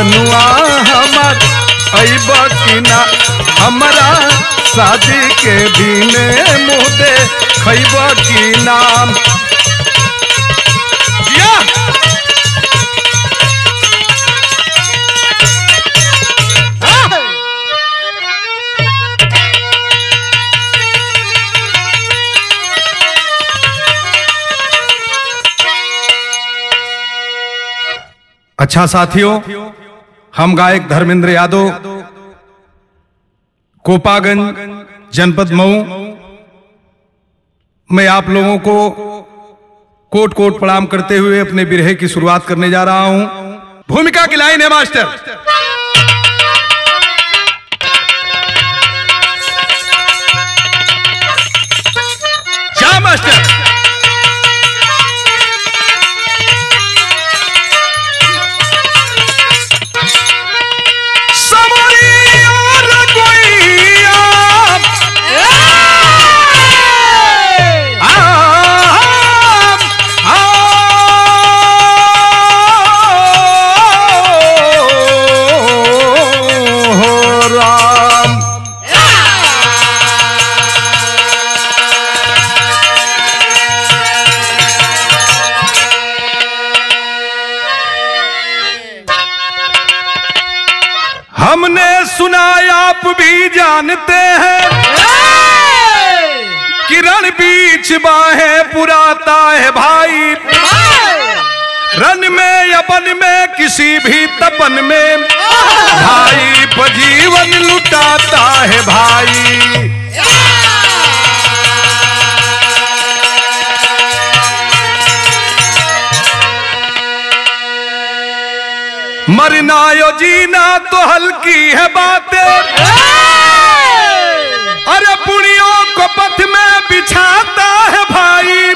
मजनुआ हमार अइब कि ना हमारा शादी के दिने मुँह दे खैब कि नाम। अच्छा साथियों हम गायक धर्मेंद्र यादव, कोपागंज, जनपद मऊ, मैं आप लोगों को कोट कोट प्रणाम करते हुए अपने बिरहे की शुरुआत करने जा रहा हूँ। भूमिका की लाइन है, मास्टर। जानते हैं। किरण बीच बाहें, पुराता है भाई। रन में या बन में, किसी भी तपन में। भाई जीवन लुटाता है भाई। मरना यो जीना तो हल्की है बातें। अरे पुड़ियों को पथ में बिछाता है भाई।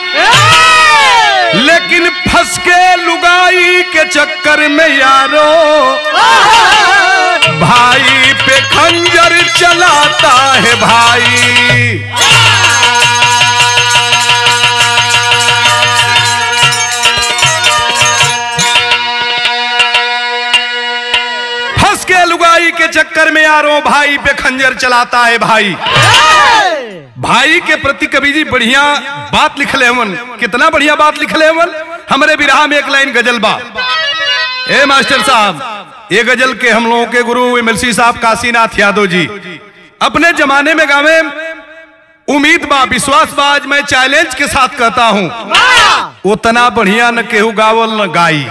लेकिन फंस के लुगाई के चक्कर में यारो। भाई पे खंजर चलाता है भाई। चक्कर में आ यारो भाई पे खंजर चलाता है भाई। भाई के प्रति कवि जी बढ़िया बात लिख ले हमन कितना बढ़िया बात लिख ले हमन हमारे विराह में एक लाइन गज़ल बा। ए मास्टर साहब ये गज़ल के हम लोगों के गुरु एमएलसी साहब काशीनाथ यादव जी। अपने जमाने में गावे उम्मीद बा विश्वास बा आज मैं चैलेंज के साथ कहता हूँ। उतना बढ़िया न केहू गावल न गाई।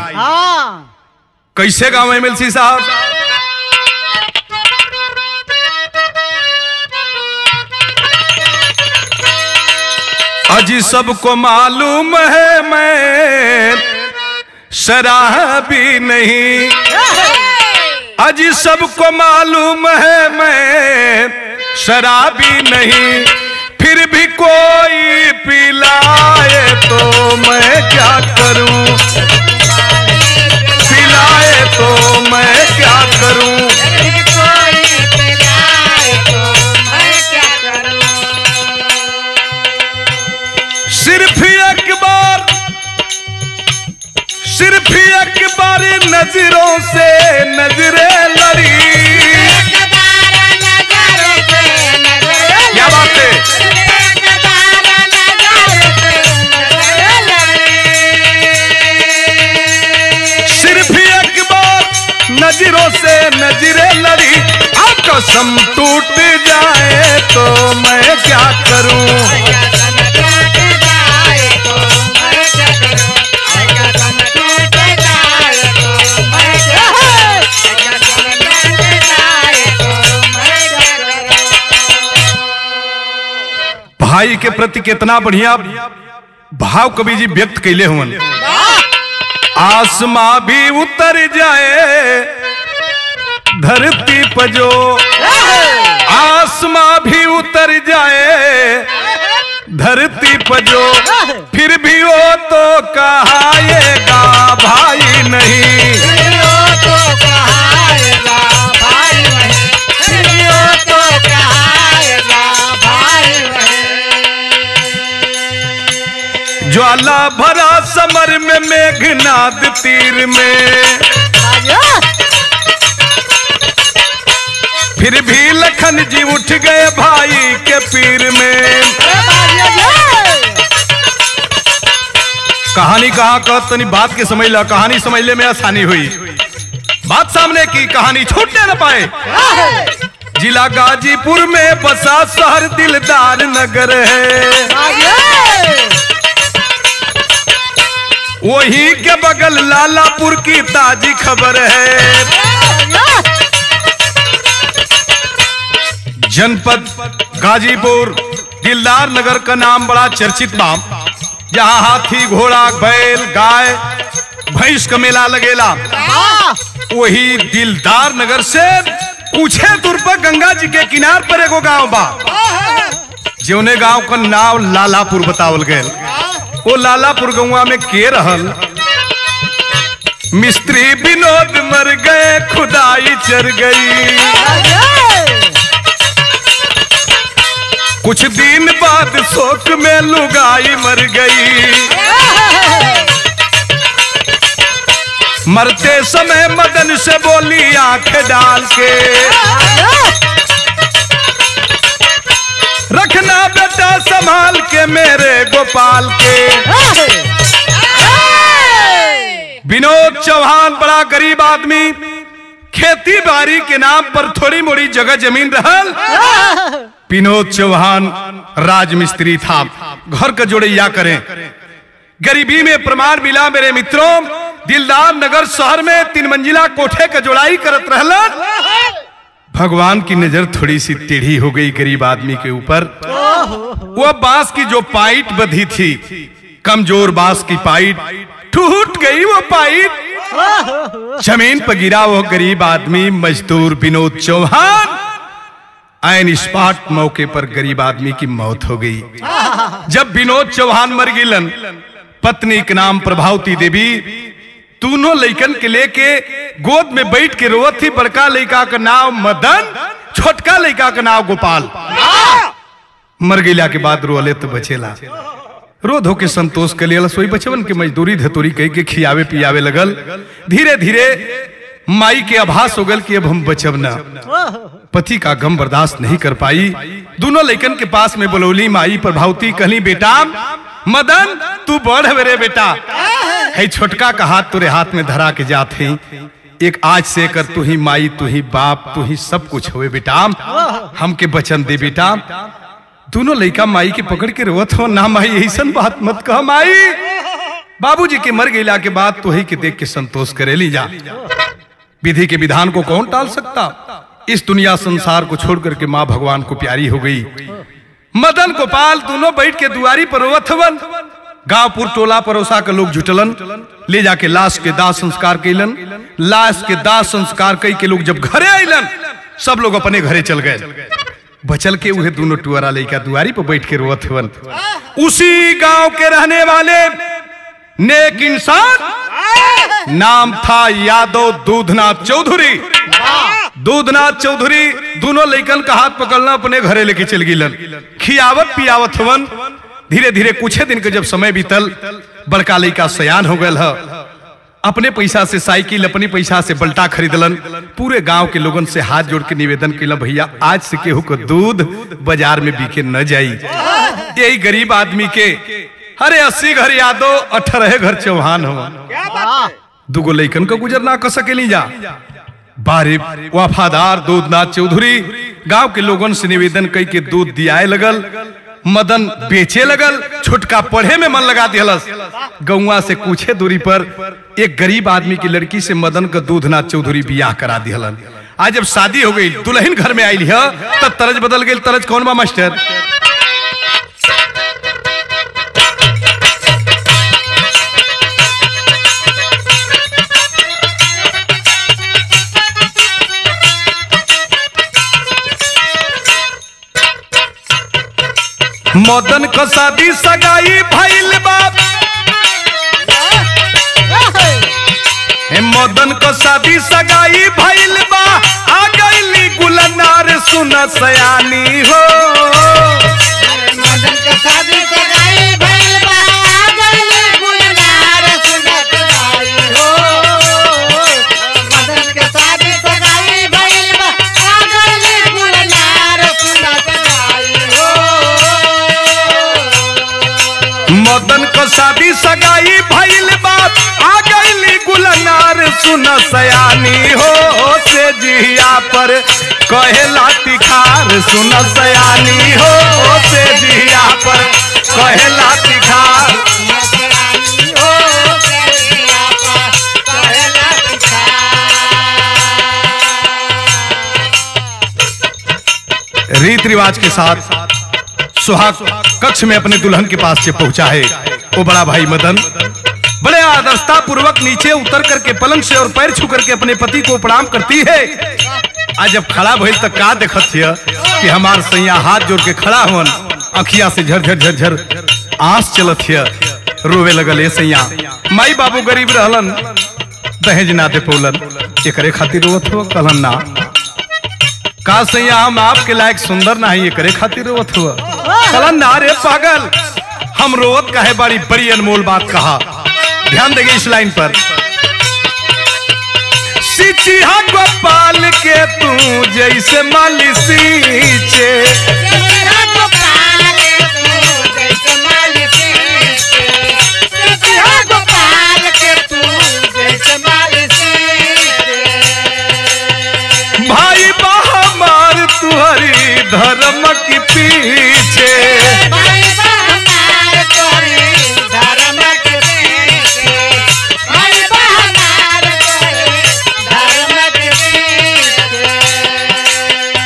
कैसे गावे एमएलसी साहब? अजी सबको मालूम है मैं शराबी नहीं। अजी सबको मालूम है मैं शराबी नहीं। फिर भी कोई पिलाए तो मैं क्या करूँ? पिलाए तो मैं क्या करूँ? सिर्फ़ एक बार नज़रों से नज़रें लड़ी। क्या बात है? सिर्फ़ एक बार नज़रों से नज़रें लड़ी। कसम टूट जाए तो मैं क्या करूँ? भाई के प्रति कितना बढ़िया भाव कवि जी व्यक्त कैले हुए आसमां भी उतर जाए, धरती पर जो आसमां भी उतर जाए, धरती पर जो फिर भी वो तो कहाएगा, भाई नहीं। ज्वाला भरा समर सरोवर में मेघनाद तीर में। फिर भी लखन जी उठ गए भाई के पीर में। कहानी कहा तनी बात के समझ ला कहानी समझने में आसानी हुई। बात सामने की कहानी छूटने न पाए। जिला गाजीपुर में बसा शहर दिलदार नगर है। वही के बगल लालापुर की ताजी खबर है। जनपद गाजीपुर, दिलदार नगर का नाम बड़ा चर्चित बा जहाँ हाथी, घोड़ा, बैल, गाय, भैंस का मेला लगेला। वही दिलदार नगर से पूछे दूर पर गंगा जी के किनार पर एगो गाँव बा। जौने गाँव का नाम लालापुर बतावल गए वो लालापुर गौवा में के रहल मिस्त्री विनोद मर गए, खुदाई चर गई। कुछ दिन बाद शोक में लुगाई मर गई। मरते समय मदन से बोली, आँख डाल के। रखना बेटा संभाल के मेरे गोपाल के। विनोद चौहान, बड़ा गरीब आदमी। खेती बाड़ी के नाम पर थोड़ी मोड़ी जगह ज़मीन रहल। विनोद चौहान राजमिस्त्री था। घर का जोड़ैया करें। गरीबी में प्रमाण मिला मेरे मित्रों। दिलदार नगर शहर में तीन मंजिला कोठे का जोड़ाई करत रहलन। भगवान की नज़र थोड़ी सी टेढ़ी हो गई गरीब आदमी के ऊपर। वो बाँस की जो पाइट बधी थी, कमज़ोर बाँस की पाइट, टूट गई वो पाइट। ज़मीन पर गिरा वो गरीब आदमी, मजदूर विनोद चौहान। आयन स्पॉट मौके पर गरीब आदमी की मौत हो गई। जब विनोद चौहान मर गिलन, पत्नी के नाम प्रभावती देवी दोनों लइकन के लेके गोद में बैठ के रोवत थी, बड़का लड़का का नाम मदन, छोटका लड़का का नाम गोपाल। मर गईला के बाद रोले तो बचेला। रो धो के संतोष के लिए सोई बचवन के मजदूरी धतूरी कह के खियावे पियावे लगल। धीरे धीरे माई के आभास हो गल कि अब हम बचब ना। पति का गम बर्दाश्त नहीं कर पाई। दोनों लड़कन के पास में बोलौली, माई प्रभावती कहली बेटा मदन, तू बढ़ मेरे बेटा। है छोटका का हाथ तुरे हाथ में धरा के जाते एक आज से कर तू ही माई, तू ही बाप, तू ही सब कुछ हुए बेटा। हमके बचन दे बेटा। दोनों लड़का माई के पकड़ के रोवत हो। ना माई ऐसा बात मत कह माई। बाबूजी के मर गईला के बाद तो ही के देख के संतोष करे ली जा। विधि के विधान को कौन टाल सकता? इस दुनिया संसार को छोड़ करके माँ भगवान को प्यारी हो गई। मदन गोपाल दोनों बैठ के दुआरी पर रोवत हवन गांवपुर टोला परोसा के लोग जुटलन। ले जाके लाश के दाह संस्कार कैलन लाश के दाह संस्कार कई के लोग जब घरे आइलन, सब लोग अपने घरे चल गए। बचल के उहे दोनों टुअरा लड़का दुआरी पर बैठ के रोवत उसी गाँव के रहने वाले नेक इंसान नाम था यादव दूधनाथ चौधरी। दूधनाथ चौधरी दोनों लड़कन का हाथ पकड़ना अपने घरे लेके चल गिलन खियावत पियावत हवन। धीरे धीरे कुछ दिन के जब समय बीतल बड़का लड़का सयान हो गया अपने पैसा से साइकिल अपने पैसा से बल्टा खरीदलन। पूरे गाँव के लोगन से हाथ जोड़ के निवेदन कैलन भैया आज से केहू को दूध बाज़ार में बिके न जाई। यही गरीब आदमी के अरे अस्सी घर यादव अठारह घर चौहान हो? दुगो लैकन को गुजर ना कर सकेली जा। बारे वफादार दूधनाथ चौधरी, गाँव के लोगन से निवेदन कई के दूध दियाए लगल, मदन बेचे लगल, छोटका पढ़े में मन लगा दिहलस। गौवा से कुछ दूरी पर, एक गरीब आदमी की लड़की से मदन का दूधनाथ चौधरी बियाह करा दिहलन। आज जब शादी हो गई, दुल्हन घर में आई है तब तरज बदल गई तरज कौन बा मास्टर? मदन का शादी सगाई भइल बाप मदन का शादी सगाई भइल बा। आ गईली गुलनार सुन सयानी हो। मदन के शादी कोनो शादी सगाई भइल बात। आ गईली गुलनार सुन सयानी। हो से जिया पर कहेला तिखार सुन सयानी। हो से जिया पर कहेला तिखार। रीत रिवाज के साथ सुहाग कक्ष में अपने दुल्हन के पास से पहुँचा है। वो बड़ा भाई मदन। बड़े आदर्शता पूर्वक नीचे उतर करके पलंग से और पैर छू करके अपने पति को प्रणाम करती है। आज जब खड़ा भइल तक का देखत कि हमार सैया हाथ जोड़ के खड़ा हुन, अखिया से झर झर झर झर आंस चलत रोवे लगल ए सैया। माई बाबू गरीब रहलन, दहेज ना दे पौलन, एकरे खातिर रोवत हो कहलन ना। का सैया हम आपके लायक सुंदर ना है ये करे खातिर रोवत हुआ रे पागल। हम रोवत कहे बड़ी बड़ी अनमोल बात कहा। ध्यान देंगे इस लाइन पर। सिचिहा गोपाल के तू जैसे माली की पीछे।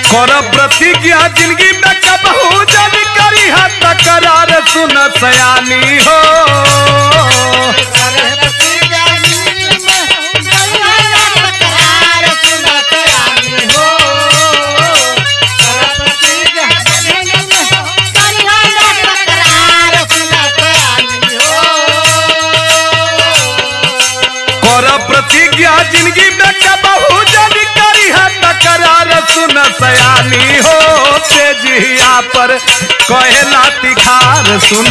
कर प्रतिज्ञा ज़िंदगी में कबहू जन करी है तकरार सुन सयानी हो। सयानी हो तेजिया पर कहेला तिखार सुन।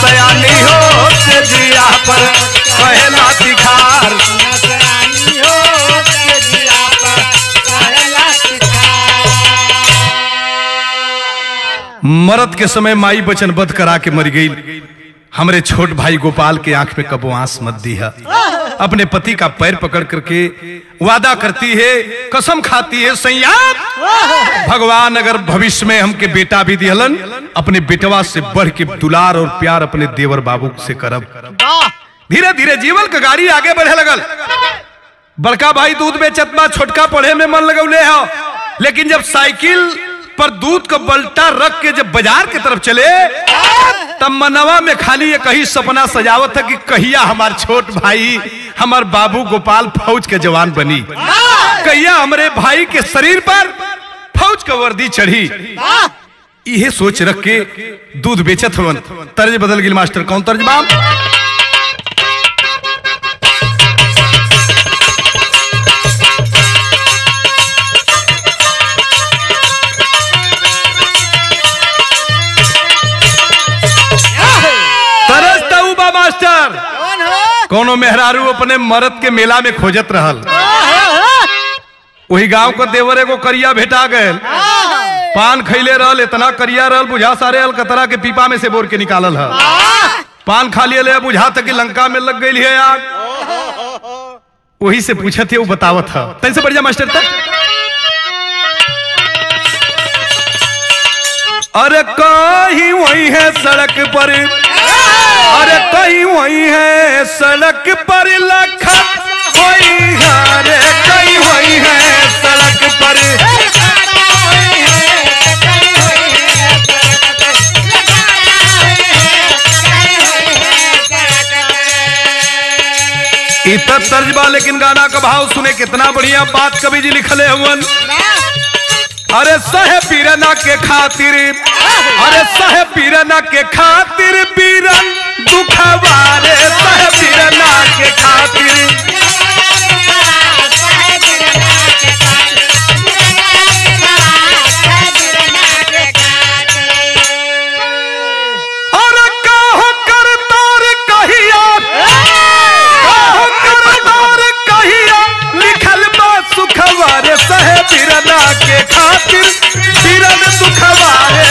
सयानी हो तेजिया पर कहेला तिखार मरद के समय माई बचन बद करा के मर गई। हमरे छोट भाई गोपाल के आँख में कबो आंस मत दी है। अपने पति का पैर पकड़ करके वादा करती है, कसम खाती है सैया भगवान अगर भविष्य में हमके बेटा भी दिहलन, अपने बेटवा से बढ़ के दुलार और प्यार अपने देवर बाबू से करब। धीरे धीरे जीवन का गाड़ी आगे बढ़े लगल। बड़का भाई दूध बेचत बा छोटका पढ़े में मन लगौले हो। लेकिन जब साइकिल पर दूध का बल्टा रख के जब बाज़ार की तरफ़ चले तब मनवा में खाली ये कही सपना सजावत था कि कहिया हमार छोट भाई, हमार बाबू गोपाल फौज के जवान बनी। कहिया हमारे भाई के शरीर पर फौज का वर्दी चढ़ी। ये सोच रख के दूध बेचत हवन। तर्ज बदल गिल मास्टर। कौन तर्ज बा कोनो मेहरारू अपने मरद के मेला में खोजत रहल। वही गाँव को देवर एगो करिया भेटा गए पान खैले रहल इतना करिया रहल, बुझा सारे अलकतरा के पीपा में से बोर के निकालल है पान खा लिए बुझा तक लंका में लग गई है आग। वही से पूछत है वो बतावत है। तैसे बढ़िया मास्टर तक अरे कहीं वही है सड़क पर। अरे कहीं वही है, सड़क पर वही है। अरे कहीं वही है, सड़क पर इतना तर्जबा लेकिन गाना का भाव सुने कितना बढ़िया बात कवि जी लिखले हुवन। अरे सह पीरना के खातिर, अरे सह पीरना के खातिर पीरन दुखवारे सह पीरना के खातिर। सुखवारे बिरना के खातिर। बिरन सुखवारे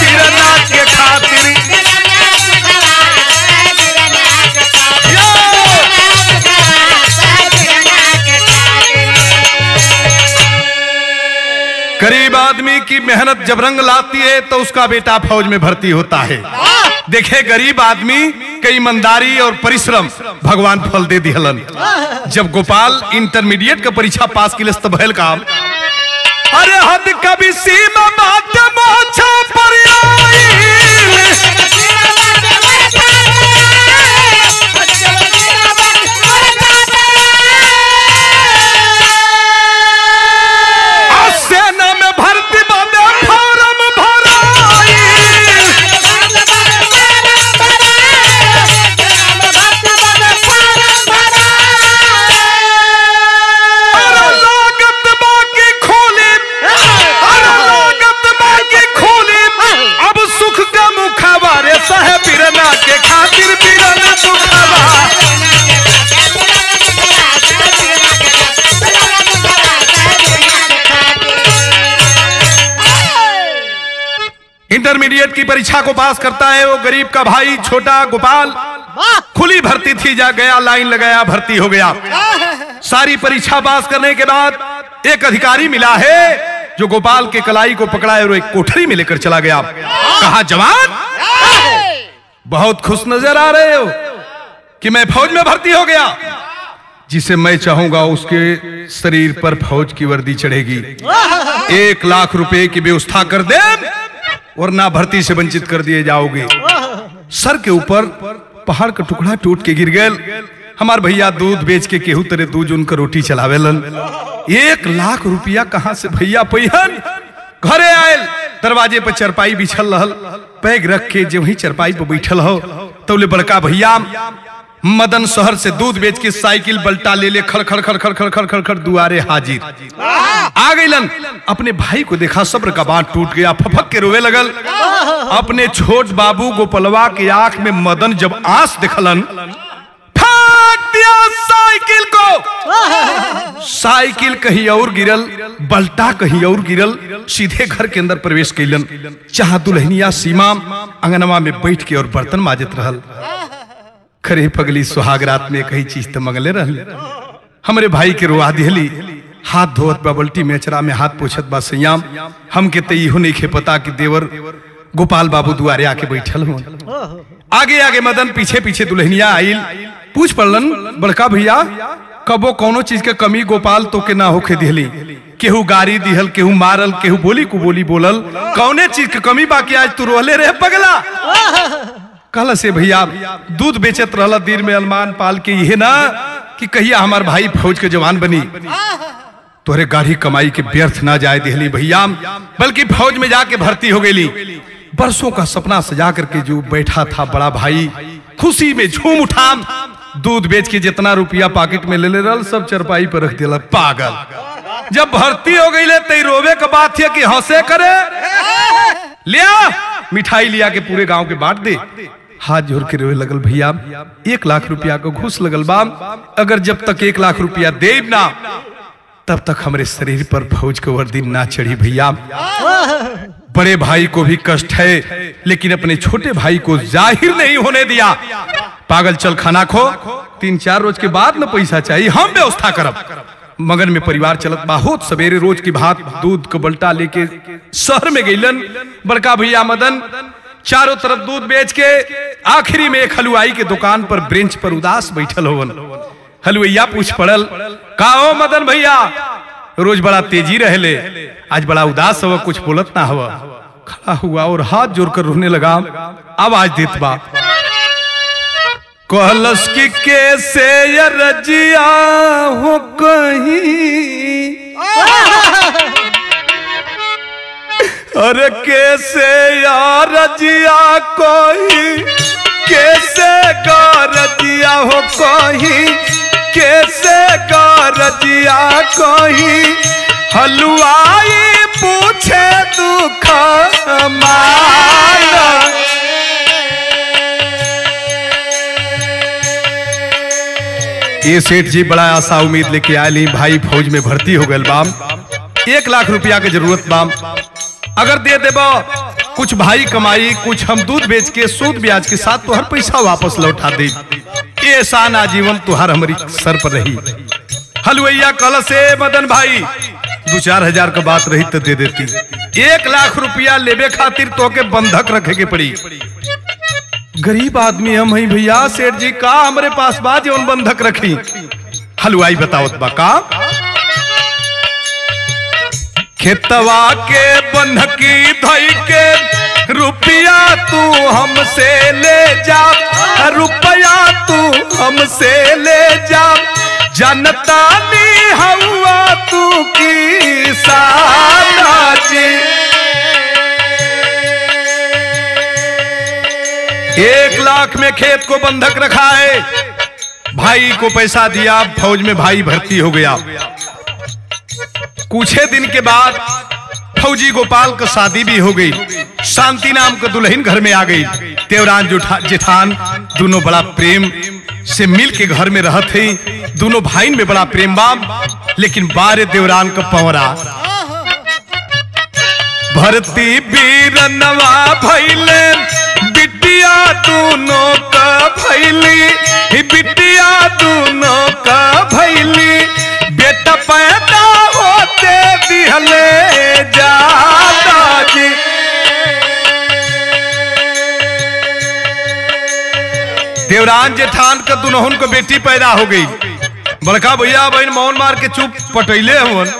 बिरना के खातिर। गरीब आदमी की मेहनत जब रंग लाती है तो उसका बेटा फौज में भर्ती होता है। देखे गरीब आदमी के ईमानदारी और परिश्रम भगवान फल दे दिहलन। जब गोपाल इंटरमीडिएट का परीक्षा पास के लिए भयल काम अरे हद कभी सीमा पर आई। परीक्षा को पास करता है, वो गरीब का भाई, छोटा गोपाल, खुली भर्ती थी, जा गया, लाइन लगाया, भर्ती हो गया। सारी परीक्षा पास करने के बाद एक अधिकारी मिला है, जो गोपाल के कलाई को पकड़ा और एक कोठरी में लेकर चला गया। कहा, जवान, बहुत खुश नज़र आ रहे हो कि मैं फौज में भर्ती हो गया। जिसे मैं चाहूँगा, उसके शरीर पर फौज की वर्दी चढ़ेगी। एक लाख रुपए की व्यवस्था कर दे वरना भर्ती से वंचित कर दिए जाओगे। सर के ऊपर पहाड़ का टुकड़ा टूट के गिर गए हमार भैया दूध बेच के केहू तरह दूध उनका रोटी चलावेलन एक लाख रुपया कहा से भैया पैहन? घरे आयल, दरवाजे पर चरपाई बिछल रहल। पैग रख के जो ही चरपाई पर बैठल हो तो बड़का भैया मदन शहर से दूध बेच के साइकिल, बल्टा ले ले, खड़ खड़ खड़ खड़ खड़ खड़ खड़ खड़, दुआरे हाजिर। आ गईलन अपने भाई को देखा, सब्र का बाँध टूट गया, फफक के रोवे लगल। अपने छोट बाबू गोपलवा के आँख में मदन जब आंस देखलन साइकिल को। साइकिल कहीं और गिरल, बल्टा कहीं और गिरल, सीधे घर के अंदर प्रवेश कैलन। चाह दुल्हनिया सीमा अंगनवा में बैठ के और बर्तन माजत रहल। खरे पगली सुहाग रात में कही चीज़ तो मंगले रहल। हमरे भाई के रोआ दिहली, हाथ धोत बा, बल्टी में अचरा में हाथ पोछत बा, सयाम। हमके तो इहो नहीं खे पता कि देवर गोपाल बाबू दुआरे आके बैठल हो आगे आगे मदन पीछे पीछे दुल्हनिया आइल। पूछ पड़लन, बड़का भैया, कबो कोनो चीज़ के कमी गोपाल तो के ना होके दिहली। केहू गाड़ी दिहल, केहू मारल, केहू बोली को बोली बोलल। कौने चीज़ के कमी बाकी आज तू रोहले रहे पगला? कहला से भैया, दूध बेचत रहला दिन में अलमान पाल के ये ना कि कहिया हमार भाई फौज के जवान बनी। तोहरे गाढ़ी कमाई के व्यर्थ ना जाए दिहली भैया, बल्कि फौज में जाके भर्ती हो गई बरसों का सपना सजा करके जो बैठा था बड़ा भाई, खुशी में झूम उठा दूध बेच के जितना रुपया पॉकेट में ले ले रहा सब चरपाई पर रख दिला, पागल। जब भर्ती हो गई ले तई रोवे का बात है कि हंसे करे? लिया मिठाई लिया के पूरे गाँव के बांट दे। हाथ जोड़ के रोए लगल भैया, एक लाख रुपया को घूस लगल बा। अगर जब तक एक लाख रुपया दे ना, तब तक हमारे शरीर पर फौज को वर्दी ना चढ़ी भैया। बड़े भाई को भी कष्ट है, लेकिन अपने छोटे भाई को ज़ाहिर नहीं होने दिया। पागल चल खाना खो, तीन चार रोज के बाद न पैसा चाहिए, हम व्यवस्था करब। मगन में परिवार चलत बहुत सवेरे रोज की भात, दूध को बल्टा लेके शहर में गईलन बड़का भैया मदन चारों तरफ़ दूध बेच के आखिरी में एक हलवाई के दुकान पर ब्रेंच पर उदास बैठल होवन। हलवैया पूछ पड़ल, का हो मदन भैया? रोज बड़ा तेज़ी रहले, आज बड़ा उदास हुआ कुछ बोलत ना हुआ खड़ा हुआ और हाथ जोड़कर रोने लगा, आवाज़ देत बा। कहलस की कैसे रजिया हो कहीं? अरे कैसे यार रजिया कोई? कैसे गा रजिया हो कोई? कैसे गा रजिया कोई? हलवाई पूछे दुख मारा ये सेठ जी बड़ा आशा उम्मीद लेके आए भाई फौज में भर्ती हो गए बाम। एक लाख रुपया के ज़रूरत बाम। अगर दे देबो, कुछ भाई कमाई, कुछ हम दूध बेच के, सूद ब्याज के साथ तुहर पैसा वापस लौटा दे। ये आजीवन तुहार हमारी सर पर रही। हलवैया कल से, मदन भाई, दो चार हज़ार का बात रही तो दे देती। एक लाख रुपया लेबे खातिर तो के बंधक रखे के पड़ी। गरीब आदमी हम हई भैया, सेठ जी, का हमारे पास बा जौन बंधक रखी? हलवाई बताओ बा, का? खेतवा के बंधकी धई के, रुपया तू हमसे ले जा, रुपया तू हमसे ले जा। जनता नी हवा तू की साजी एक लाख में खेत को बंधक रखा है। भाई को पैसा दिया, फौज में भाई भर्ती हो गया। कुछ दिन के बाद फौजी गोपाल का शादी भी हो गई। शांति नाम का दुल्हन घर में आ गई। देवरान जुठा- जेठान दोनों बड़ा प्रेम से मिल के घर में रहत थे दोनों भाई में बड़ा प्रेम बा लेकिन बारे देवरान का पवरा भरती वीर नवा भैले, बिटिया दोनों का भैली, बिटिया दोनों का भैली। बेटा पैदा होते जादा जी। देवरान जेठान का दुनहुन को बेटी पैदा हो गई। बड़का भैया बहन मौन मार के चुप पटैले हुन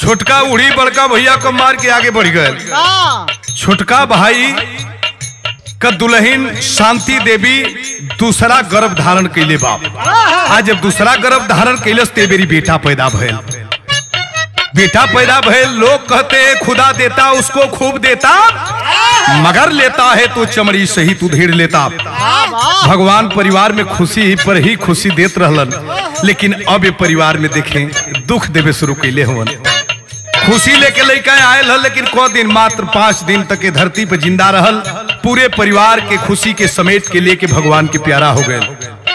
छोटका उड़ी बड़का भैया को मार के आगे बढ़ गए छोटका भाई का दुल्हन शांति देवी दूसरा गर्भ धारण कैले बाप। आज जब दूसरा गर्भ धारण कैलस, ते बेरी बेटा पैदा भयल बेटा पैदा भयल लोग कहते हैं खुदा देता, उसको खूब देता, मगर लेता है तो चमड़ी सही, तू धीर लेता। भगवान परिवार में खुशी पर ही खुशी देत रहलन, लेकिन अब ये परिवार में देखें, दुख देवे शुरू कैले हुवन। खुशी लेके लड़का आयल हल, लेकिन को दिन मात्र पाँच दिन तक के धरती पर ज़िंदा रहल। पूरे परिवार के खुशी के समेट के लेके भगवान के प्यारा हो गए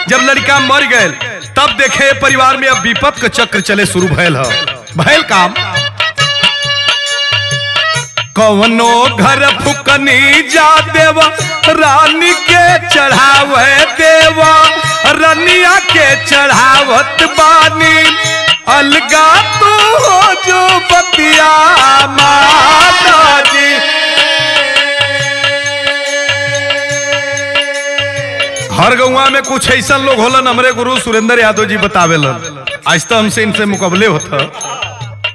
जब लड़का मर गए तब देखे परिवार में अब विपत का चक्र चले शुरू भयल है। भयल काम? कवनो घर फुकनी जा देवा, रानी के चढ़ावे देवा, रनिया के चढ़ावत बानी। अलगा तू हो जो कुछ ऐसा लोग होलन हमरे गुरु सुरेंद्र यादव जी बतावेलन। आज तो हमसे इनसे मुकाबले होता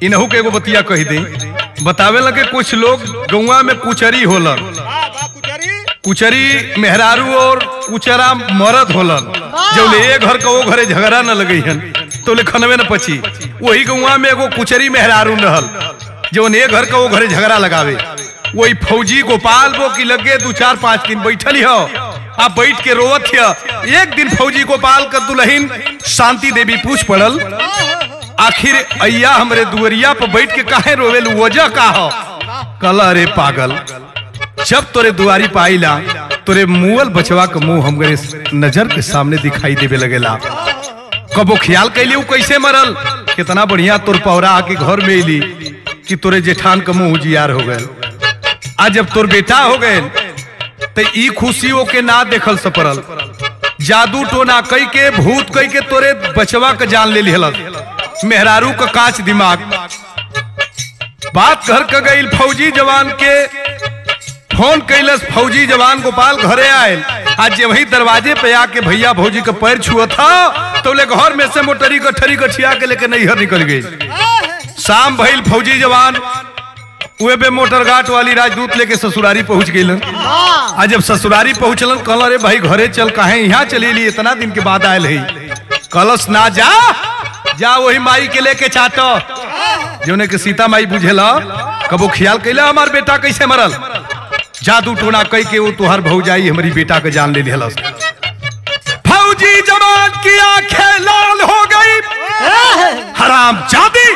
इनहू के एगो बतिया कह दी। बतावे लगे कुछ लोग गौवा में कुचरी होलन। कुचरी मेहरारू और कुचरा मरद होलन। जब ले घर का वो घरे झगड़ा न लगे हन तो ले खनवे न पची। वही गौवा में एगो कुचरी मेहरारू रहल जब एक घर का वो घरे झगड़ा लगावे। वही फौजी गोपाल वो की लगे दो चार पाँच दिन बैठल हो। आप बैठ के रोवत हिय एक दिन फौजी गोपाल का दुल्हन शांति देवी पूछ पड़ल, आखिर अय्या हमरे दुवरिया पर बैठ के काहे रोवेलू? वजह का हो? कल अरे पागल, जब तोरे दुआरी पाइला, तोरे मुअल बचवा के मुँह हमरे नज़र के सामने दिखाई देवे लगेला। कबो ख्याल कैली कैसे मरल? कितना बढ़िया तोर पौरा आके घर में अली कि तोरे जेठान के मुँह उजियार हो गए आज जब तोर बेटा हो गए तो ई खुशी के ना देखल सपरल जादू टोना कई के भूत कई के तोरे बचवा के जान ले लिहलक मेहरारू का कांच दिमाग। बात घर का गई फौजी जवान के। फ़ोन कैलस फौजी जवान गोपाल घरे आयल आज जब वही दरवाजे पे आके भैया भौजी का पैर छुआ था तो ले घर में से मोटरी गठरी गठिया के लेके नैहर निकल गई शाम भइल फौजी जवान। उहे पे मोटर घाट वाली राजदूत लेके ससुरारी पहुँच गई आज जब ससुरारी पहुंचलन कहल अरे भाई घरे चल काहे यहाँ चली ली इतना दिन के बाद आयल है कलश ना जा जा वही माई के लेके चाटो। जोने के सीता माई बुझेला कबो ख्याल कैला हमार बेटा कैसे मरल? जादू टोना कह के वो तुहार भौजाई हमारी बेटा के जान ले लिहलस। फौजी जवान की आँखें लाल हो गई। हराम जादी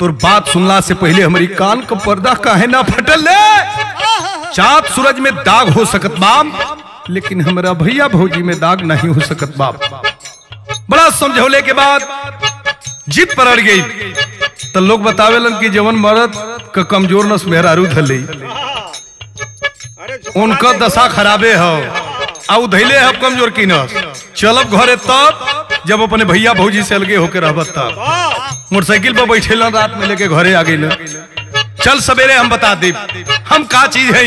तोर बात सुनला से पहले हमारी कान का पर्दा काहे ना फटल ले। चाँद सूरज में दाग हो सकत बाम, लेकिन हमारा भैया भौजी में दाग नहीं हो सकत बाप बड़ा समझौले के बाद जिद पड़ गई। तो लोग बतावेलन कि जवन मर्द का कमज़ोर नस मेहरारू धले उनका दशा खराबे हो आउ धैले है कमज़ोर की नस। चलब घरे तब, जब अपने भैया भौजी से अलगे होके रहबत तब। मोटरसाइकिल पर बैठे रात में लेके घरे आ गई चल सवेरे हम बता दे हम का चीज़ है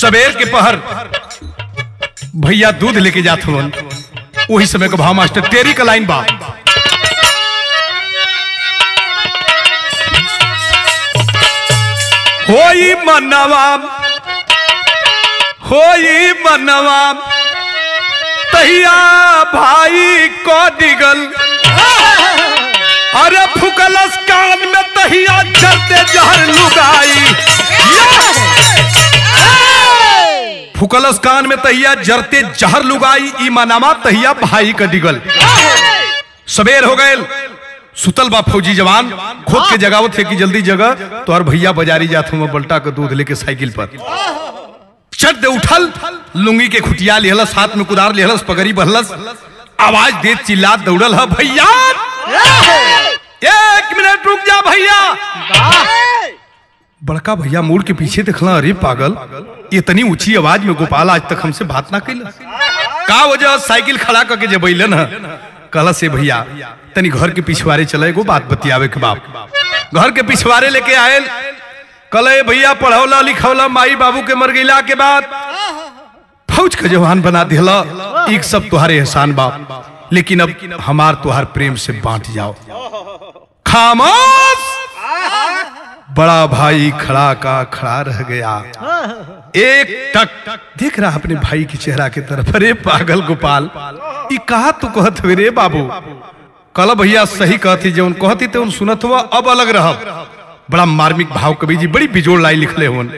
सवेर के पहर, भैया दूध लेके जात हवन। वही समय का भाव मास्टर तेरी का लाइन बा। होई मनवा होई मनवा, तहिया भाई को डिगल अरे फुकलस कान में तहिया चलते जहर लुगाई। फुकलस कान में तहिया जरते जहर लुगाई ई मनामा तहिया भाई का डिगल। सवेर हो गए सुतल बा फौजी जवान। खोद के जगावत है कि जल्दी जगह तो और भैया बाजारी जात हूँ बल्टा का दूध लेके साइकिल पर। चट दे उठल, लुंगी के खुटिया लिहलस, हाथ में कुदार लेहलस, पगड़ी बहलस। आवाज़ दे, चिल्ला, दौड़ल है, भैया। एक मिनट रुक जा भैया। बड़का भैया मुड़ के पीछे देखला, अरे पागल। इतनी ऊँची आवाज़ में गोपाल आज तक हमसे बात ना कैल का वजह साइकिल खड़ा करके जब अलन कहला से भैया, तनी घर के पिछवाड़े चले, एगो बात बतियावे के बाप। घर के पिछवाड़े लेके आयल। कल भैया, पढ़ौला लिखौला माई बाबू के मर गईला के बाद फौज के जवान बना दिला एक सब तुहारे एहसान बाप। लेकिन अब हमार तुहार प्रेम से बांट जाओ। खामोश! बड़ा भाई खड़ा का खड़ा रह गया। एक टक देख रहा अपने भाई के चेहरा की तरफ़। अरे पागल गोपाल कहा तू कहत रे बाबू? कल भैया, सही कहती जो कहती तो उन सुनत हुआ अब अलग रह बड़ा मार्मिक भाव कवि जी, बड़ी बिजोड़ लाई लिखले हुन।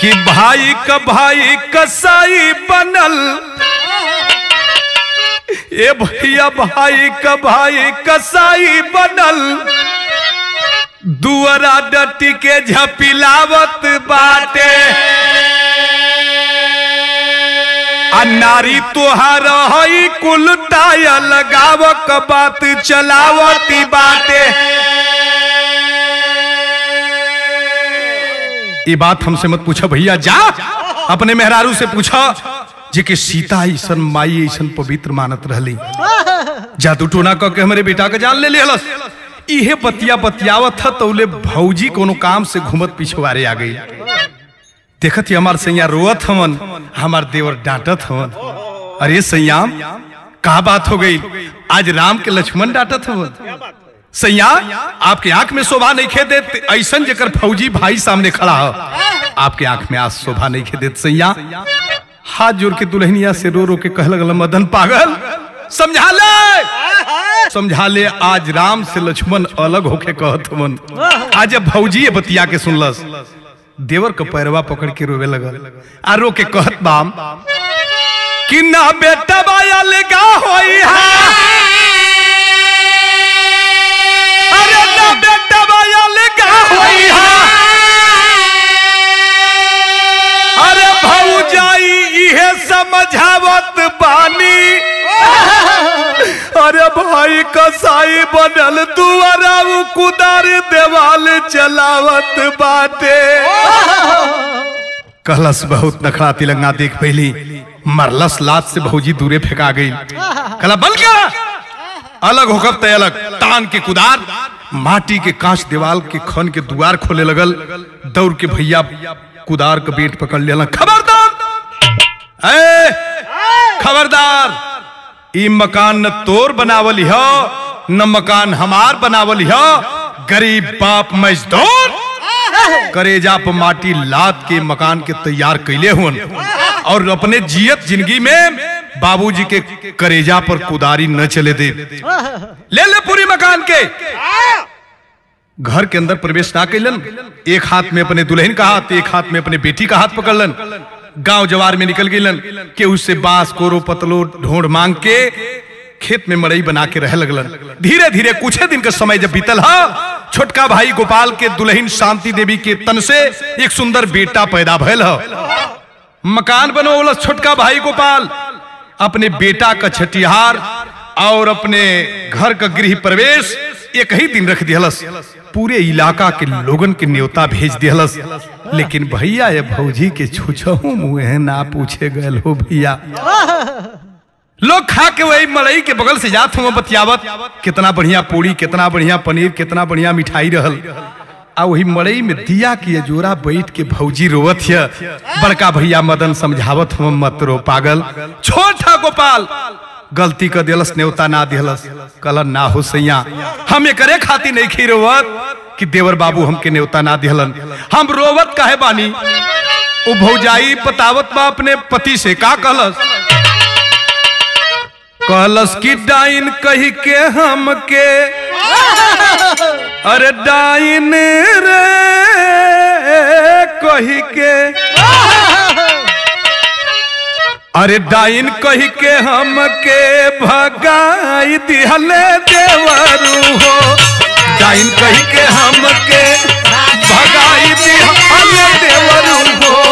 कि भाई का भाई कसाई बनल ए भैया भाई का भाई कसाई बनल। दुअरा डटी के झपिलावत बाटे। नारी तोहार कुल टाया लगावक बात चलावती बाटे। ये बात हमसे मत पूछा भैया, जा। अपने मेहरारू से पूछा। जे कि सीता ऐसन माई ऐसन पवित्र मानत रहली। जादू टोना कह के हमारे बेटा के जान ले लेलस इहे बतिया बतियावत था तौले भौजी कोनो काम से घूमत पिछवारे आ गई। देखत ही हमार सैया रोअत हवन हमार देवर डांटत हवन अरे सैयाम का बात हो गई? आज राम के लक्ष्मण डांटत हवन सैया, आपके आँख में शोभा नहीं खे देते ऐसन जकर फौजी भाई सामने खड़ा हो, आपके आँख में आज शोभा नहीं खे सैया। हाथ जोड़ के दुल्हनिया से रो रो के कह लगल, मदन पागल, समझा ले। समझा ले, आज राम से लक्ष्मण अलग होके कहत हवन। आज जब भौजी बतिया के सुनलस। देवर के पैरवा पकड़ के रोवे लगल। आ रो के कहत बाम कि ना बेटा बाया लेगा होई हा? अरे ना बेटा बाया लेगा होई हा। समझावत बानी। अरे भाई, कसाई बनल दुआरा कुदार देवाल चलावत बाटे। कहलस बहुत नखड़ा तिलंगा देख पहली। मरलस लात से भौजी दूरे फेंका गई। कहला बल क्या अलग होकर तय अलग। तान के कुदार, माटी के कांच दीवाल के खन के दुआर खोले लगल। दौड़ के भैया कुदार का बेट पकड़ लिया खबरदार ए खबरदार ई मकान न तोर बनावल हो न मकान हमार बनावल हो गरीब बाप मजदूर करेजा पर माटी लाद के मकान के तैयार कैले हुन और अपने जियत ज़िंदगी में बाबूजी के करेजा पर कुदारी न चले दे। ले ले पूरी मकान के। घर के अंदर प्रवेश ना कैलन। एक हाथ में अपने दुल्हन का हाथ एक हाथ में अपने बेटी का हाथ पकड़लन गाँव जवार में निकल गईलन के उससे बाँस, कोरो, पतलो, ढोंढ मांग के खेत में मड़ई बना के रह लगलन। धीरे धीरे कुछ दिन का समय जब बीतल, हा, छोटका भाई गोपाल के दुल्हन शांति देवी के तन से एक सुंदर बेटा पैदा भयल ह। मकान बनोलस छोटका भाई गोपाल, अपने बेटा का छठिहार और अपने घर का गृह प्रवेश एक ही दिन रख दिहलस। पूरे इलाका के लोगन के न्योता भेज दिहलस। लेकिन भैया, ये भौजी के छुछहू मुँह ना पूछे गए हो भैया। लोग खा के वही मलई के बगल से जात हुआ बतियावत। कितना बढ़िया पूरी, कितना बढ़िया पनीर, कितना बढ़िया मिठाई रहल। आ वही मड़ई में दिया के जोरा बैठ के भौजी रोवत बड़का भैया मदन समझावत हुआ मत रो पागल। छोटा गोपाल गलती कर दिलस न्योता ना दिलस कल ना हो सैया। हम एकरे खातिर नहीं खी रोवत कि देवर बाबू हमके न्योता ना दिहलन हम रोवत काहे बानी? वो भौजाई पतावत बा अपने पति से, का कहलस? कहलस कि, डाइन कही के हमके। अरे डाइन रे कही के। अरे डाइन कही के हमके भगाई दिहले देवरू हो। डाइन कही के हमके भगाई दिहले देवरू हो।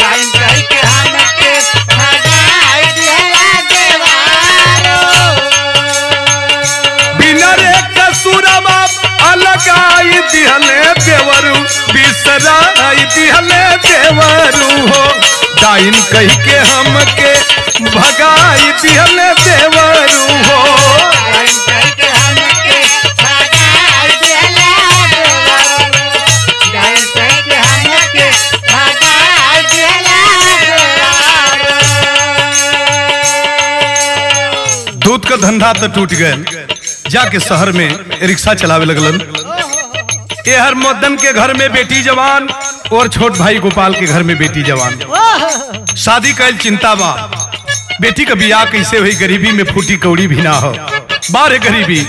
लाइन कही के हमके भगाई दिहला देवारो। बिना रे अलगाई दिहले देवरू बिसराई दिहले देवरू हो। डाइन कही के हो के भगाई दिहला देवारो देवारो दूध का धंधा तो टूट गए जाके शहर में रिक्शा चलावे लगलन। ये हर मदन के घर में बेटी जवान और छोट भाई गोपाल के घर में बेटी जवान। शादी कैल चिंता बा बेटी का बियाह कैसे हुई, गरीबी में फूटी कौड़ी भी ना हो। बारे गरीबी।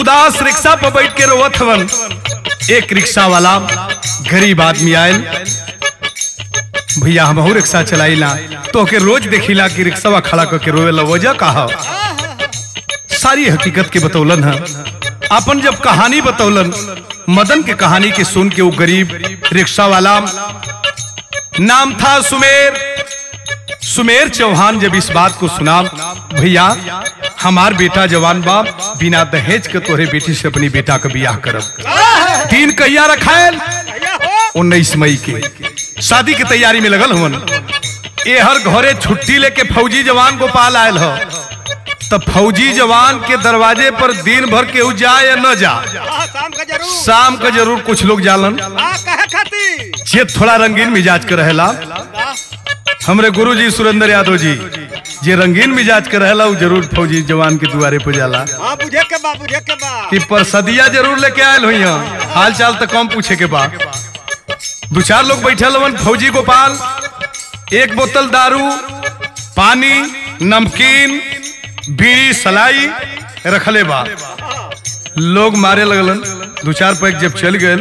उदास रिक्शा पर बैठ के रोवत हवन। एक रिक्शा वाला गरीब आदमी आयल। भैया, हम रिक्शा चलाई चलाइला तो के रोज देखिला कि रिक्शावा खड़ा करके रोवेला वजह कहा सारी हकीकत के बतौलन है। अपन जब कहानी बतौलन, मदन के कहानी के सुन के वो गरीब रिक्शा वाला नाम था सुमेर। सुमेर चौहान जब इस बात को सुना भैया हमार बेटा जवान बाप बिना दहेज के तोहरे बेटी से अपनी बेटा का बियाह करब। तीन कहिया रखायल? उन्नीस मई के। शादी की तैयारी में लगल हुन ये हर घरे छुट्टी लेके फौजी जवान गोपाल आयल हो। तब फौजी जवान के दरवाजे पर दिन भर केहू जाए या न जा का शाम का ज़रूर कुछ लोग जालन। जे थोड़ा रंगीन मिजाज के रहेला। हमरे गुरु जी सुरेंद्र यादव जी, जे रंगीन मिजाज के रहेला ज़रूर फौजी जवान के दुआरे पे जाला के परसदिया ज़रूर लेके आयल हुई हाल चाल तो कम पूछे के बा। दो चार लोग बैठल हवन, फौजी गोपाल, एक बोतल दारू, पानी, नमकीन, बीड़ी, सलाई रखले बा। लोग मारे लगलन। दो चार पैक जब चल गए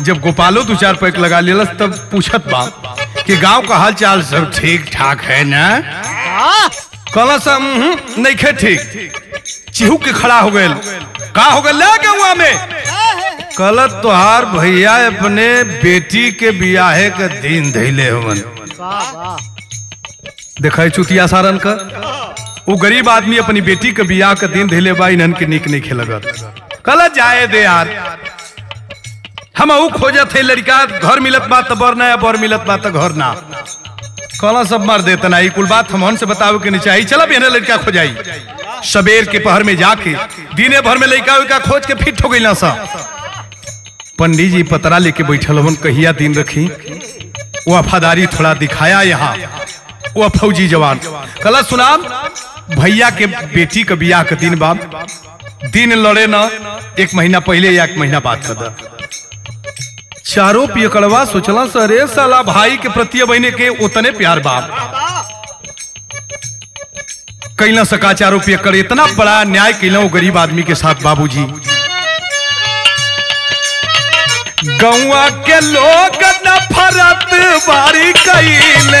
जब गोपालो दो चार पैक लगा लेलस तब पूछत बा कि गाँव का हाल चाल सब ठीक ठाक है ना? कहला सब नहीं खे ठीक। चिहू के खड़ा हो गए का हो गए ले गौआ में। कल तोहार भैया अपने बेटी के बियाहे के दिन धैले हवन। देखा चुतिया सारन का। वो गरीब आदमी अपनी बेटी के बियाह के दिन धैले बा इन्हन के निक नहीं खेलगत कल जाए दे यार। हम ऊ खोजत है लड़का, घर मिलत बा तो बर ना बर मिलत बा तो घर ना कहला सब मार देता ना कुल बात हम से बतावे के नहीं चाहिए। चला भी लड़का खोजाई। सबेर के पहर में जाके, दिने भर में लड़का उड़का खोज के फिट हो गई ना सा। पंडित जी पतरा लेके बैठल हवन कहिया दिन रखी? वफादारी थोड़ा दिखाया यहाँ। वो फौजी जवान। कला सुना, भैया के बेटी के बियाह के दिन बाद, दिन लड़े ना, एक महीना पहले या एक महीना बाद। कर चारों पियकड़वा सोचला सरे साला भाई के प्रति बहने के उतने प्यार बाप। कैला सका चारों पियकड़ इतना बड़ा न्याय कैला गरीब आदमी के साथ बाबूजी। गौआ के लोग नफरत बारी कैले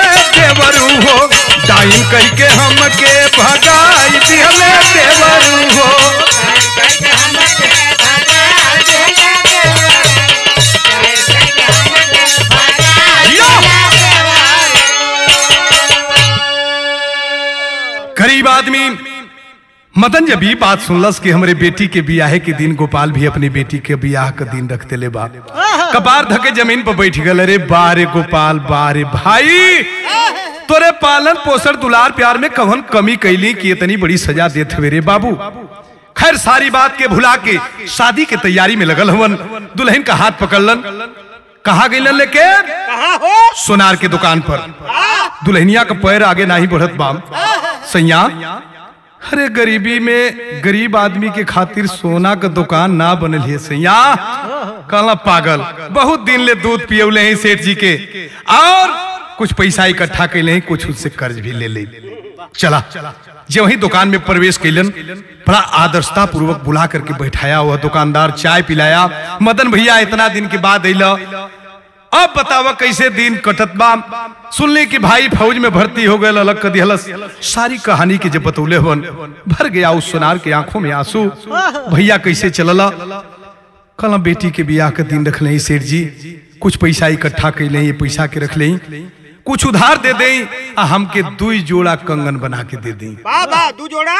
डाइन कह के हमके भगाई दिहले देवरू हो। गरीब आदमी मदन जब ये बात सुनलस कि हमरे बेटी के बियाहे के दिन गोपाल भी अपनी बेटी के बियाह के दिन रखते ले बा। कपार धके ज़मीन पर बैठ गए अरे बारे गोपाल बारे भाई! पालन पोषण दुलार प्यार में कवन कमी कैली कि इतनी बड़ी सजा देत हुए रे बाबू। खैर सारी बात के भुला के शादी के तैयारी में लगल हवन। दुल्हन का हाथ पकड़लन। कहा गईलन लेके हो? सोनार के दुकान पर। दुल्हनिया का पैर आगे नहीं बढ़त बाम। सैया अरे गरीबी में गरीब आदमी के खातिर सोना का दुकान ना बनल है सैया। कहला पागल बहुत दिन ले दूध पियौले हैं सेठ जी के। और कुछ पैसा इकट्ठा कैले हैं कुछ उससे कर्ज भी ले ले। चला। जब वही दुकान में प्रवेश कैलन बड़ा आदर्शता पूर्वक बुला करके बैठाया हुआ दुकानदार, चाय पिलाया। मदन भैया, इतना दिन के बाद अला अब बतावा कैसे दिन कटत बा? सुनले कि भाई फौज में भर्ती हो गए अलग कर दिहलस सारी कहानी के जब बतौले हवन भर गया उस सोनार के आँखों में आँसू। भैया कैसे चलला? कल बेटी के बियाह के दिन रख ले, सेठ जी। कुछ पैसा इकट्ठा कर ले पैसा के रख ले। कुछ उधार दे दे आ हमके दुई जोड़ा कंगन बना के दे। दी दू जोड़ा?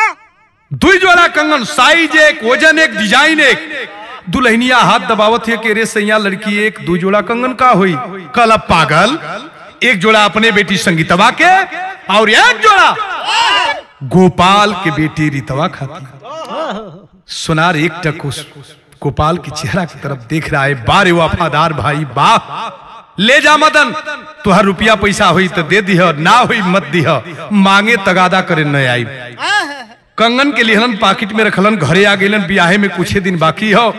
दुई जोड़ा कंगन साइज़ एक वज़न एक डिज़ाइन एक। दुल्हनिया हाथ दबावत है कि रे सैया लड़की एक दू जोड़ा कंगन का हुई। कल अब पागल एक जोड़ा अपने बेटी संगीतवा के और एक जोड़ा गोपाल के बेटी रितवा खाती सुनार एक टक उस गोपाल के चेहरा की तरफ़ देख रहा है बारे वफादार भाई वाह ले जा मदन। तुहर रुपया पैसा हुई तो दे दिह, ना हुई मत दिह। मांगे तगादा करे न आई। कंगन के लिहलन पाकिट में रखलन, घरे आ गईलन बियाहे में कुछ दिन बाकी हो।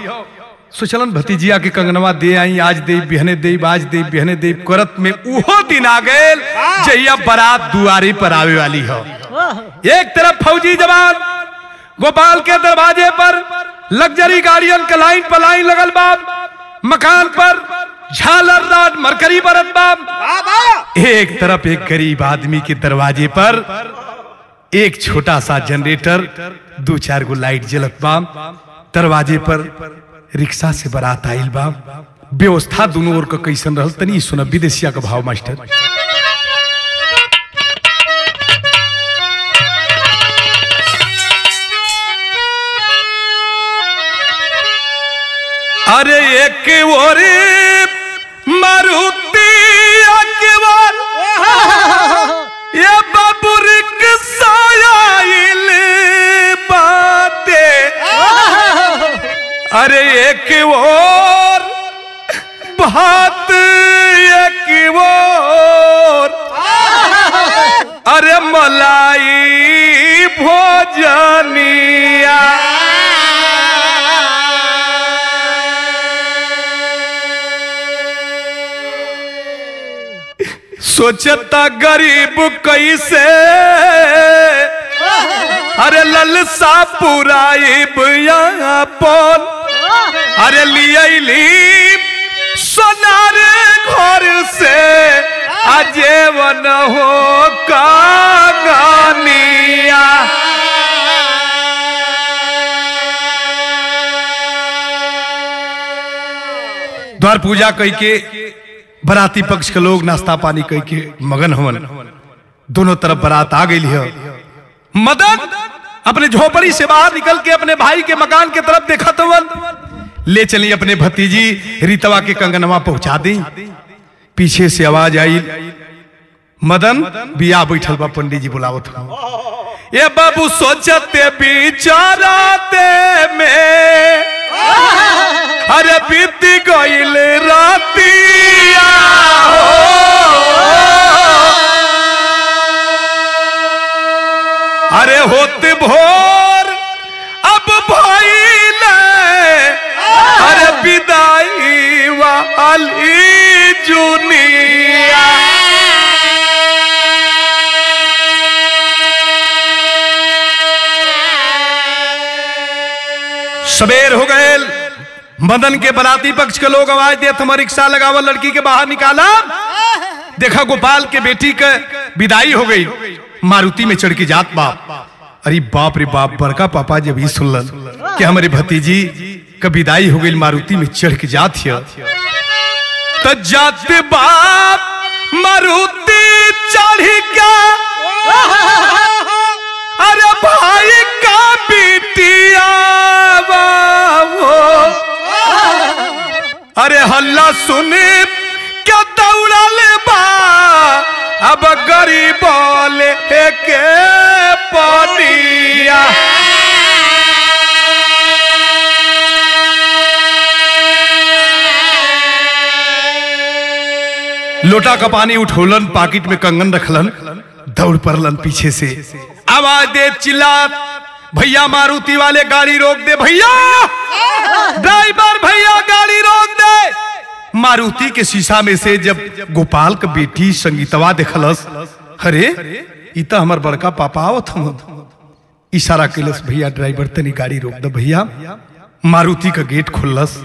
सोचलन, भतीजिया के कंगनवा दे आई, आज दे, बिहने दे, आज दे, बिहने दे। करत में उहो दिन आ गए जहिया बारात दुआरी पर आवे वाली हो। एक तरफ़ फौजी जवान, गोपाल के दरवाजे पर, लग्जरी गाड़ियन के लाइन पर लाइन लगल बाब मकान पर। झालर रात मरकरी वाह एक तरफ़ एक गरीब आदमी के दरवाजे पर एक छोटा सा जनरेटर दो चार गो लाइट जलत बा। दरवाजे पर रिक्शा से बारात आइल बा। व्यवस्था दोनों ओर का कैसन रहल तनी सुना विदेशिया का भाव मास्टर। अरे एक और मारुति अकबर। ये बबुरिक सायाइल बाते। अरे एक और बात, एक और। अरे मलाई भोजनिया। सोचता गरीब कैसे? अरे ललसा पुराइब यहाँ अरे लियली सोनार घर से। अजेवन हो कानिया द्वार पूजा कई के बराती पक्ष के लोग नाश्ता पानी कई के मगन हवन। दोनों तरफ़ बारात आ गई है मदन अपने झोपड़ी से बाहर निकल के अपने भाई के मकान के तरफ़ देखा तो ले चली अपने भतीजी, रीतवा के कंगनवा पहुँचा दी। पीछे से आवाज़ आई, मदन, बिया बैठल बा, पंडित जी बुलावत ये बाबू सोचते बिचाराते में। अरे बीत गईल रातिया। अरे होत भोर, अब भइले अरे विदाई वाली जुनिया सवेर हो गए मदन के बराती पक्ष के लोग आवाज़ दिया तुम रिक्शा लगावा लड़की के बाहर निकाला। देखा, गोपाल के बेटी के विदाई हो गई। मारुति में चढ़ के, जात बाप। अरे बाप रे बाप, बड़का पापा जब ही सुनलन कि हमारे भतीजी का विदाई हो गई मारुति में चढ़ के जात जाते बाप, मारुति चढ़ के। अरे भाई का बिटिया बाबो अरे हल्ला सुने, क्या दौड़ा ले बा? अब गरीब के पनिया लोटा का पानी उठोलन, पाकिट में कंगन रखलन, दौड़ पड़लन पीछे से। आवाज़ दे चिल्ला भैया मारुति वाले गाड़ी रोक दे भैया। ड्राइवर भैया गाड़ी रोक दे। मारुति के शीशा में से जब गोपाल का बेटी संगीतवा देखलस, अरे तो हमार बड़का पापा आवत इशारा कैलस, भैया, ड्राइवर तनी गाड़ी रोक दे भैया। मारुति का गेट खुलस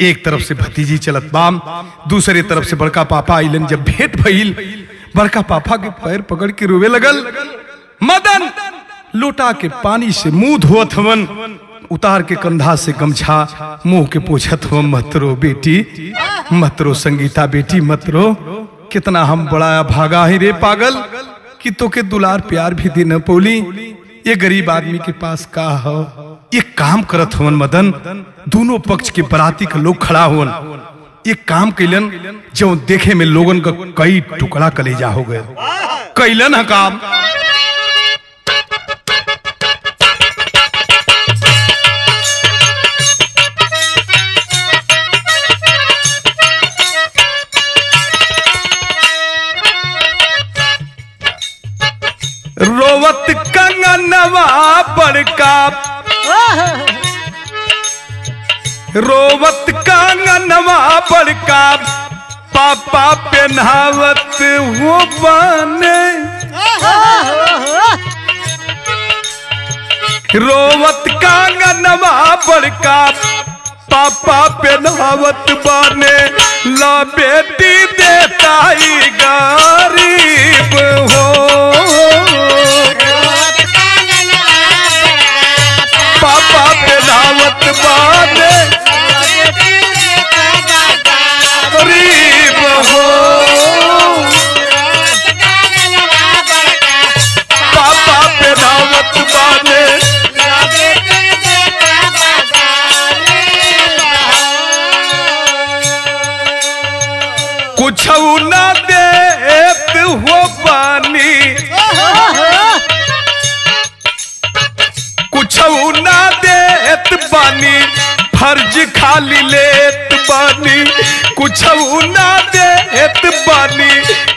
एक तरफ़ से भतीजी चलत बाम, दूसरे तरफ़ से बड़का पापा आइलन। जब भेंट भइल, बड़का पापा के पैर पकड़ के रोवे लगल। मदन लोटा के पानी से मुँह धोत हवन, उतार के कंधा से गमछा, मुँह के पोछत हवन मतरो बेटी मतरो संगीता बेटी मतरो कितना हम बड़ा भागा है रे पागल कि तो के दुलार प्यार भी दे न पौली। ये गरीब आदमी के पास का हो? ये काम करत हवन मदन, दोनों पक्ष के बराती के लोग खड़ा हुवन। ये काम कैलन, जो देखे में लोगन का कई टुकड़ा कलेजा हो गए। कैलन है काम रोवत कंगनवा बड़का रोवत कंगनवा बड़का पापा पेन्हावत हो बने। रोवत कंगनवा बड़का पापा पेन्हावत बने। ला बेटी देताई गरीब हो। फ़र्ज़ खाली लेत बानी कुछ ना देत बानी।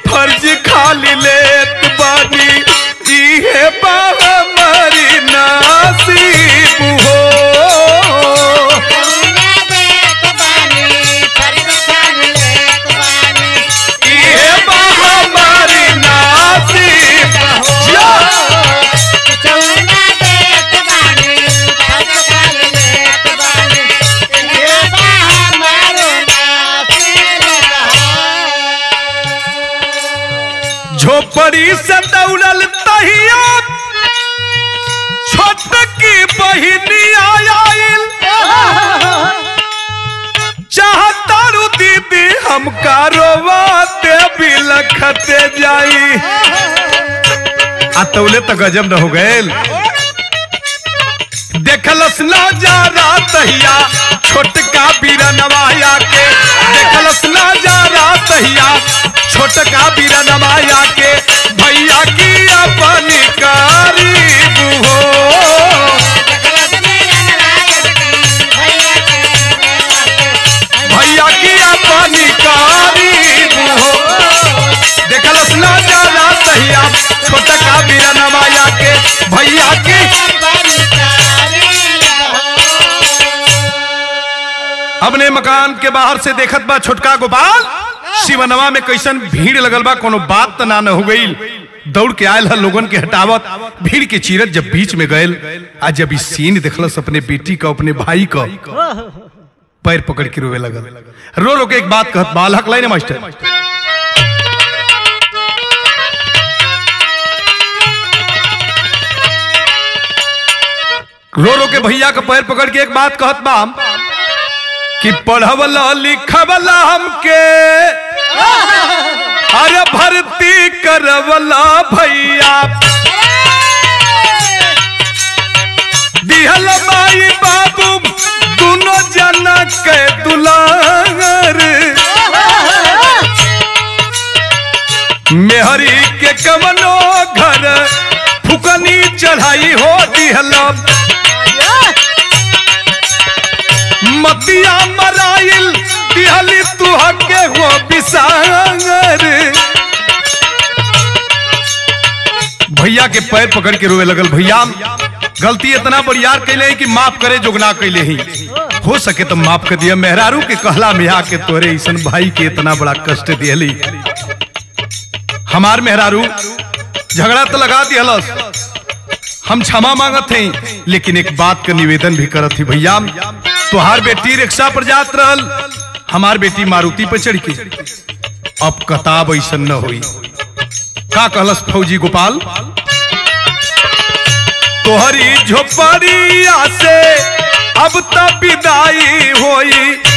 तौले तो गजब न हो गए देखलस नज़ारा तहिया छोटका बीरा नवाया के। देखलस नज़ारा तहिया छोटका बीरा नवाया के। भैया की अपनी कारी हो अपने मकान के बाहर से देखत बा छोटका गोपाल। शिवनवा में कैसन भीड़ लगल बा, कोनो बात त ना न हो गई दौड़ के आयल लोगन के हटावत। भीड़ के चीरत जब बीच में गयल आज जब इस सीन देखलस अपने बेटी का, अपने भाई का, पैर पकड़ के रोवे लगल। रो रो के एक बात कहत बाल हक लाइन मास्टर। रो रो के भैया का पैर पकड़ के एक बात कहत बा कि पढ़वला, लिखवला हमके। अरे भर्ती करवला भैया। दिहल माई बाबू, दोनों जना के दुलार। मेहरी के कवनो घर फुकनी चढ़ाई हो दिहल मतिया मराइल दिहली हो बिसांगर। भैया के पैर पकड़ के रोए लगल, भैया, गलती इतना बड़ियार कैले कि माफ़ करे जोगना कैले ही। हो सके तो माफ़ कर दिया, मेहरारू के कहला में आके तोरे ऐसन भाई के इतना बड़ा कष्ट दियली। हमार मेहरारू झगड़ा तो लगा दिहलस हम क्षमा मांगत हैं, लेकिन एक बात का निवेदन भी करत थी भैया। तुहार तो बेटी रिक्शा पर जात रहल, हमार बेटी मारुति पर चढ़ के। अब कताब ऐसा न हुई। का कहलस फौजी गोपाल? तोहरी झोपड़िया से अब तक विदाई होई।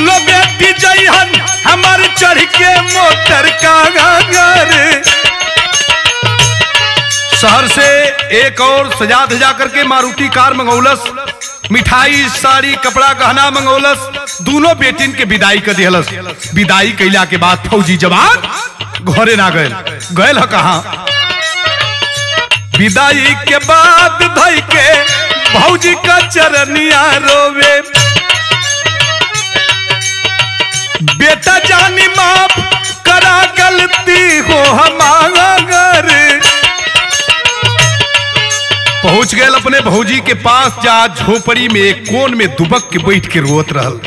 बेटी हमार चढ़ के मोटर का घर शहर से एक और सजा धजा करके मारुति कार मंगौलस, मिठाई, साड़ी, कपड़ा, गहना मंगौलस, दोनों बेटिन के विदाई कर दिहलस। विदाई कैला के बाद फौजी जवान घरे ना गए गए कहा? विदाई के बाद धई के भौजी का चरनिया रोवे। बेटा जानी माफ़ करा गलती हो हमार पहुँच गए अपने भौजी के पास, जा झोपड़ी में एक कोन में दुबक के बैठ के रोत रहल।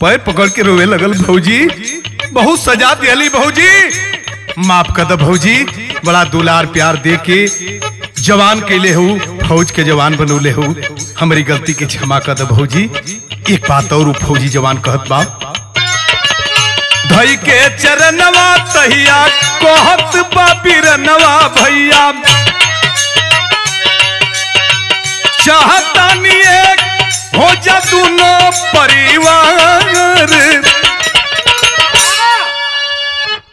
पैर पकड़ के रोवे लगल भौजी। बहुत सजा दिहली भौजी। माफ़ कर दो भौजी। बड़ा दुलार प्यार दे के जवान के कैले हो, फौज के जवान बनौले हो। हमारी गलती के क्षमा कर दो भौजी। एक बात और फौजी जवान कहत बाप। धई के चरणवा तहिया, कहत बाबीरनवा भैया चाहतानी एक हो जा दोनों परिवार।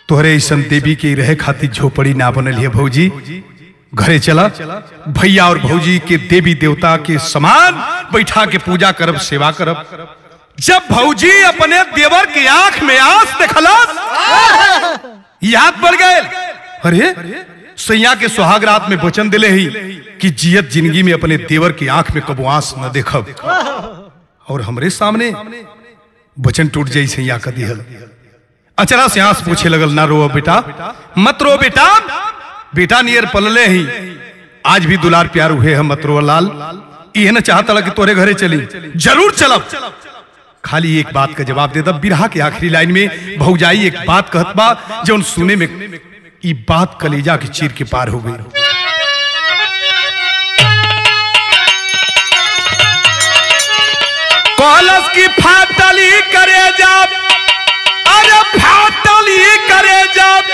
तोहरे ऐसन देवी के रहे खातिर झोपड़ी ना बनल है भौजी। घरे चला, भैया और भौजी के देवी देवता के समान बैठा के पूजा करब, सेवा करब। जब भौजी अपने देवर की आँख में आंस देखलस याद पड़ गए। अरे, सैया के सुहाग रात में वचन दिले ही कि जियत ज़िंदगी में अपने देवर की आँख में कबो आंस न देखब और हमरे सामने वचन टूट जाई सैया का दिहल। अचरा से आंस पूछे लगल, ना रो बेटा, मत रो बेटा। बेटा नियर पलले ही। आज भी दुलार प्यार हुए हम मत रो लाल। ये न चाहता कि तोरे घरे चली। ज़रूर चलब। खाली एक बात का जवाब दे दब बिरहा के आखिरी लाइन में भौजाई एक बात कहत बा जौन सुने में ई बात कलेजा की चीर के पार हो गई। कॉलस की फाटली करे जब, अरे फाटली करे जब,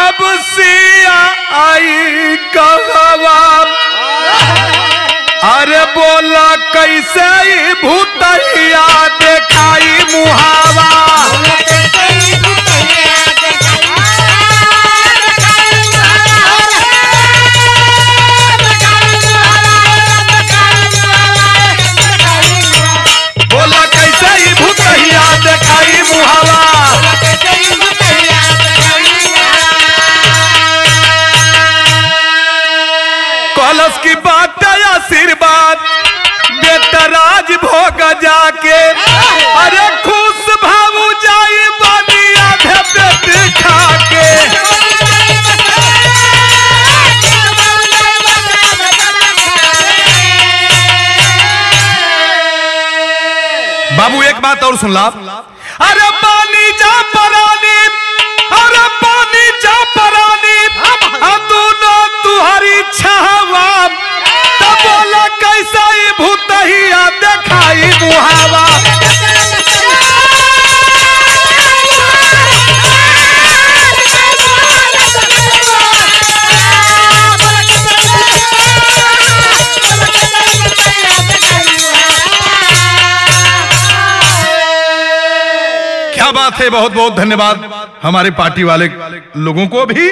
अब सिया आई कहवा अरे बोला कैसे भूतैया देखाई मुहावा? सुन ला। बात है बहुत बहुत धन्यवाद। हमारे पार्टी वाले लोगों को भी।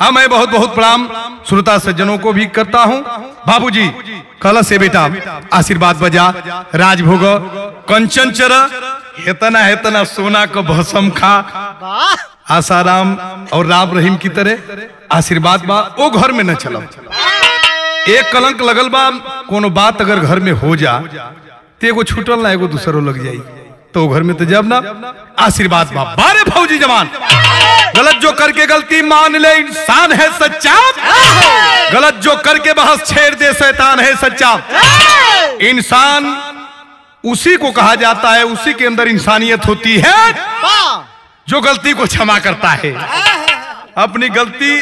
हाँ मैं बहुत बहुत प्रणाम श्रोता सज्जनों को भी करता हूँ। बाबूजी, कल से बेटा, आशीर्वाद बजा, राजभोग कंचन चर हेतना हेतना, सोना को भसम खा। आसाराम और राम रहीम की तरह आशीर्वाद बा वो घर में न चलो एक कलंक लगल बा, कोनो बात अगर घर में हो जा तो एगो छूटल ना, एगो दूसरो लग जाई। तो घर में तो जब ना आशीर्वाद बा बारे फौजी जवान। गलत जो करके गलती मान ले, इंसान है सच्चा। गलत जो करके बहस छेड़ दे, शैतान है सच्चा। इंसान उसी को कहा जाता है, उसी के अंदर इंसानियत होती है, जो गलती को क्षमा करता है। अपनी गलती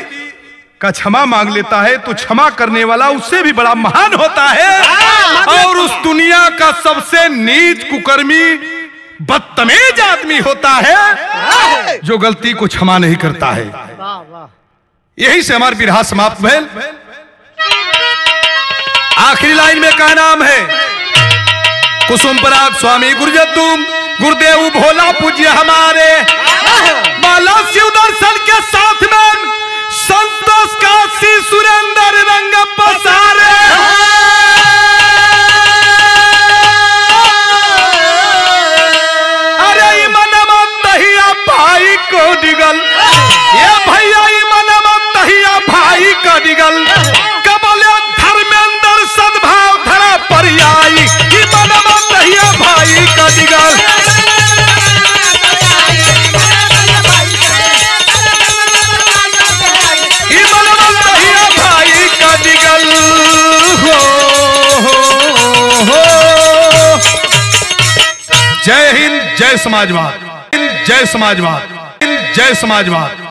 का क्षमा मांग लेता है तो क्षमा करने वाला उससे भी बड़ा महान होता है। और उस दुनिया का सबसे नीच कुकर्मी बदतमीज आदमी होता है, जो गलती को क्षमा नहीं करता है। यही से हमारे विरहा समाप्त भैल आखिरी लाइन में क्या नाम है, कुसुम पराग स्वामी गुरुजतुम गुरुदेव भोला पूज्य हमारे। माला शिव दर्शन के साथ में संतोष काशी सुरेंद्र रंग पसारे। ये भैया तहिया भाई को डिगल कमल धर्मेंद्र सद्भाव धरा पर आई ई मनवा तहिया भाई का मनवा तहिया भाई। जय हिंद, जय समाजवाद। जय समाजवाद। जय समाजवाद